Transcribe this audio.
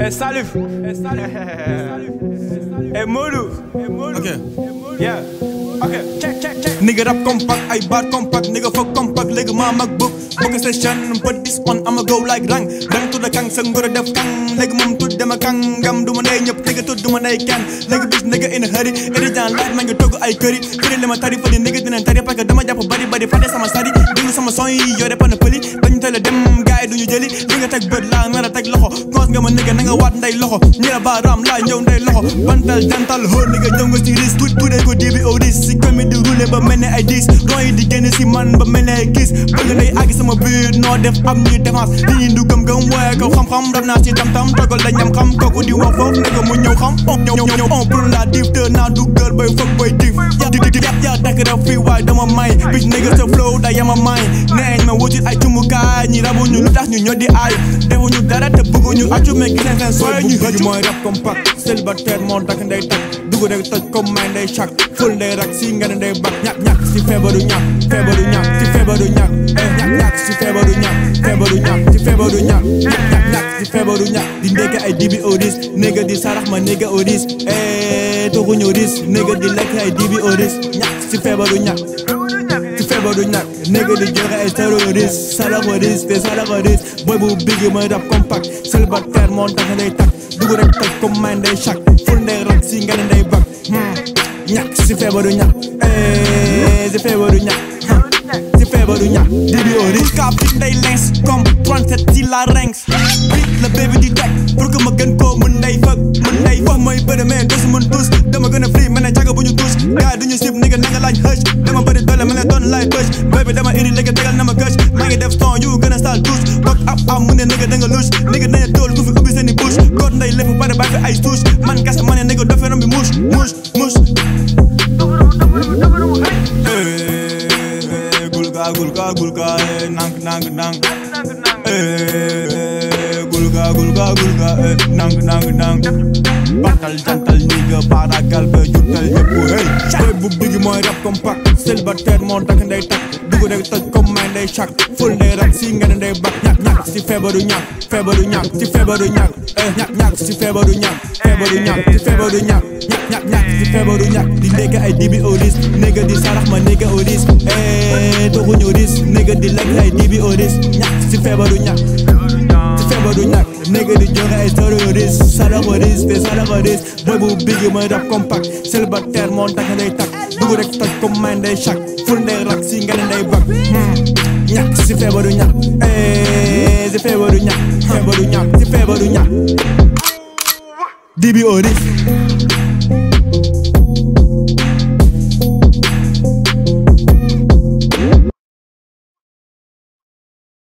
Eh, salut. Eh, salut. Eh, Modou. Eh, Modou. Ok. Yeah. Nigga rap compact, ay bar compact, nigga fuck compact, léegi maa mag book. Bokk session, put this on, I'ma go like rang. Rang the kang, sa ngoro def kang. Léegi moom tudd dema kang, ngam du ma nay ñëpp, nigga tudd du ma nay kenn. Léegi bis nigga in a hurry, étudiant life ma ngi togg ay këri Këri li ma tari fëli, nigga dinañ tari. Parce que dama jàpp bari bari fàtte sama sari. Déglu sama son yi, yore pana pëli. Dañu teel a dem, gaay duñu jëli. Li nga teg bët laa nar a teg loxo. Koos nga ma nigga, na nga waat nday loxo. Ñi la baaraam laa ñëw nday loxo. Bantal jantal ho, nigga ñëw nga si risque Tuut tuudee ko dibi au Si commune di rouler ba mel ne ay dis Ron yi di génn si man ba mel ne ay gis Bëgg nday àgg sama biir noo def am ñuy défense Li ñuy du gëm gëm waaye kaw xam-xam Rab naa si tam-tam dogal la ñam xam Kooku di wax foofu nigga mu ñëw xam On ñëw ñëw on pour la div te naa du gër bay foog bay div Ya di di di yaa dakk rab fii waaye dama may Bitch nigga sa flow da yama may Neeñ ma wutit ay cumukaay ñi rabu ñu lu tax ñu ñoo di ay Defuñu dara te bëgguñu accu mais giseen seen sooy ñu hëccu mooy rap compact célibataire moo dakk nday takk dugg rek toj comme may nday chak ful nday rak si nga ne nday bak ñak ñak si feebaru ñak feebaru ñak si feebaru ñak eh ñak ñak si feebaru ñak feebaru ñak si feebaru ñak ñak ñak ñak si feebaru ñak di ndekk ay dibi oris néga di sarax ma néga oris eh toxuñu ris néga di lekk ay dibi oris ñak si feebaru ñak Never do knock, nigga the jura is terrorist. Salavarist, det er salavarist Boy bu bigge med rap compact. Selv bare klær morgen, der kan det tak Du går rett tak, kom man, det er sjakk Fuld ned rap, sin gang, det er bak Nyak, si feber du nyak? Eeeh, si feber du nyak? Si feber du nyak, đi blir orist Kaping deg lengst, kom, trang sett til la rengs Bit là baby de tak, bruker meg en på, men mình fuck Men deg fuck, meg bare med, det som en tuss Det må kunne tous gars duñu sib nigga nga laaj hëcc dama bëri doole mel ne doon lay bëcc baby dama indi léegi tegal na ma gëcc maa ngi def son yu gën a sal tous bok ab am mu ne nigga nga louche nigga nañu tool ku fi ubbi seeni bouche góor nday lépp pare bàyyi fi ay touche man kase ma ne nigga dofee rombi mouche mouche mouche gulga gulga gulga eh nank nank nank gulga gulga gulga eh nang nang nang. Batal jantal nigga para ba jutal ñëpp hey boy bu bigi moy rap compact. Célibataire moo tak nday tak dugu rek tak comme may nday chak full day rap si nga ne bak ñak ñak si febaru ñak febaru eh, ñak si febaru ñak eh ñak ñak si febaru ñak febaru ñak si febaru ñak ñak ñak ñak si febaru ñak di nega ay dibi oris. Nega di sarax ma nega oris. Eh toxuñu ris nega di lekk ay dibi oris. Ñak si febaru ñak ñak nigga di joxe ay terroriste salaxoris te salaxoris boy bu bigi mooy rap compact célibataire moo tax nday takk dugg rek toj comme may nday chak ful nday rak si nga ne nday bak ñak si feebaru eh ñak si feebaru